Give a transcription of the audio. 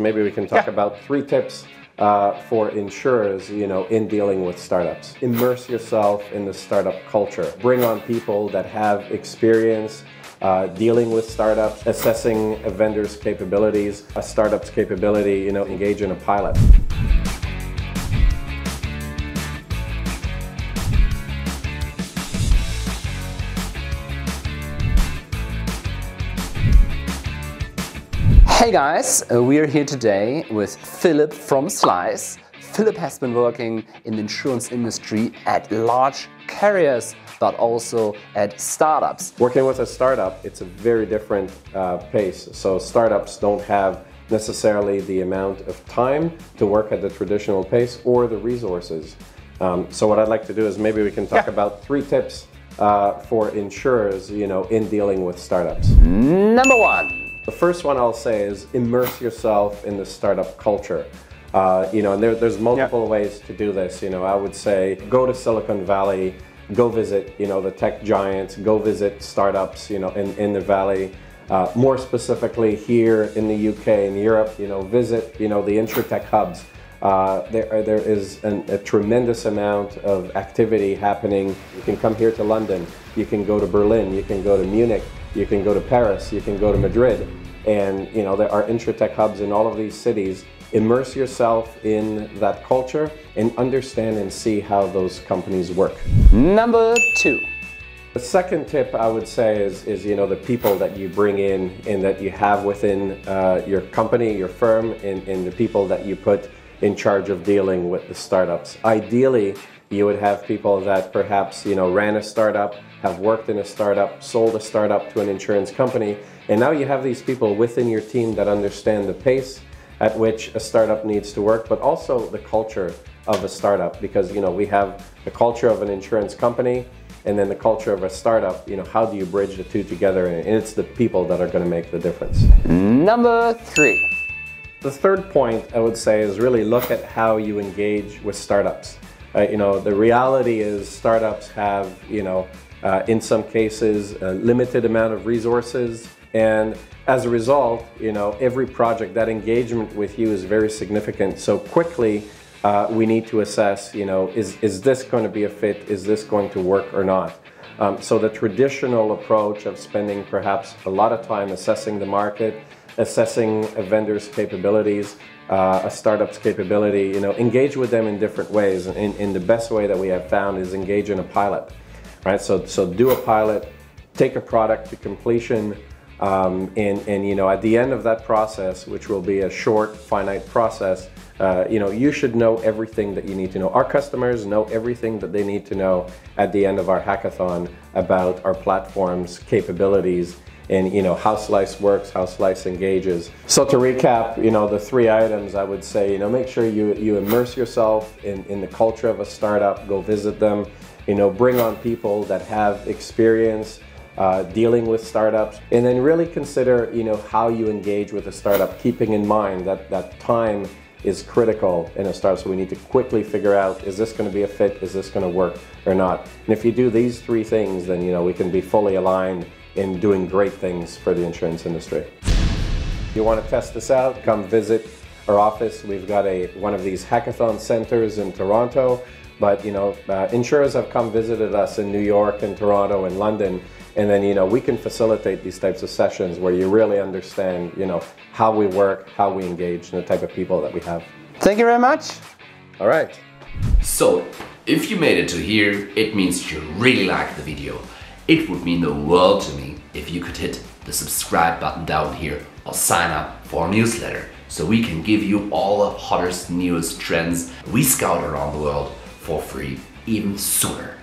Maybe we can talk Yeah. about three tips uh, for insurers, you know, in dealing with startups. Immerse yourself in the startup culture. Bring on people that have experience uh, dealing with startups, assessing a vendor's capabilities, a startup's capability, you know, engage in a pilot. Hey guys, uh, we are here today with Philippe from Slice. Philippe has been working in the insurance industry at large carriers, but also at startups. Working with a startup, it's a very different uh, pace. So startups don't have necessarily the amount of time to work at the traditional pace or the resources. Um, so what I'd like to do is maybe we can talk Yeah. about three tips uh, for insurers, you know, in dealing with startups. Number one, The first one I'll say is immerse yourself in the startup culture. Uh, you know, and there, there's multiple ways to do this. You know, I would say go to Silicon Valley, go visit, you know, the tech giants, go visit startups, you know, in, in the Valley. Uh, more specifically here in the UK and Europe, you know, visit, you know, the InsurTech hubs. Uh, there, there is an, a tremendous amount of activity happening. You can come here to London, you can go to Berlin, you can go to Munich, you can go to Paris, you can go to Madrid, and you know there are InsurTech hubs in all of these cities. Immerse yourself in that culture and understand and see how those companies work. number two, The second tip I would say is, is you know the people that you bring in and that you have within uh, your company, your firm, and, and the people that you put in charge of dealing with the startups. Ideally, you would have people that perhaps you know ran a startup, have worked in a startup, sold a startup to an insurance company, and now you have these people within your team that understand the pace at which a startup needs to work, but also the culture of a startup because you know we have the culture of an insurance company and then the culture of a startup. You know, how do you bridge the two together? And it's the people that are going to make the difference. number three, The third point I would say is really look at how you engage with startups. Uh, you know, the reality is startups have, you know, uh, in some cases, a limited amount of resources. And as a result, you know, every project, that engagement with you is very significant. So quickly, uh, we need to assess, you know, is, is this going to be a fit? Is this going to work or not? Um, so the traditional approach of spending perhaps a lot of time assessing the market, assessing a vendor's capabilities, uh, a startup's capability, you know, engage with them in different ways. And, and the best way that we have found is engage in a pilot, right? So, so do a pilot, take a product to completion, um, and, and you know, at the end of that process, which will be a short, finite process, uh, you know, you should know everything that you need to know. Our customers know everything that they need to know at the end of our hackathon about our platform's capabilities and you know how Slice works, how Slice engages. So to recap, you know, the three items I would say, you know, make sure you you immerse yourself in, in the culture of a startup, go visit them, you know, bring on people that have experience uh, dealing with startups, and then really consider, you know, how you engage with a startup, keeping in mind that that time is critical in a startup. So we need to quickly figure out, is this going to be a fit? Is this going to work or not? And if you do these three things, then, you know, we can be fully aligned in doing great things for the insurance industry. If you want to test this out, come visit our office. We've got a one of these hackathon centers in Toronto, but you know, uh, insurers have come visited us in New York and Toronto and London, and then you know we can facilitate these types of sessions where you really understand you know how we work, how we engage, and the type of people that we have. thank you very much. All right. So, if you made it to here, it means you really liked the video. It would mean the world to me if you could hit the subscribe button down here or sign up for our newsletter so we can give you all the hottest, newest trends we scout around the world for free even sooner.